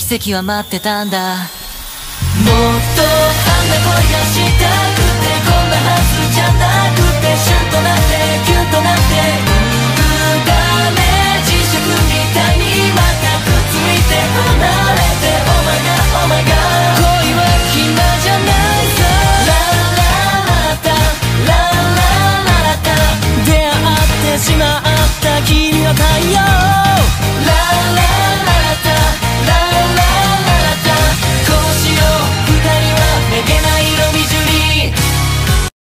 奇跡は待ってたんだ。もっとあんな恋がしたくてこんなはずじゃなくてシュッとなってキュッとなってダメ磁石みたいにまたくっついて離れて Oh my god oh my god 恋は暇じゃないさ。ラララタラララタ出会ってしまった君の太陽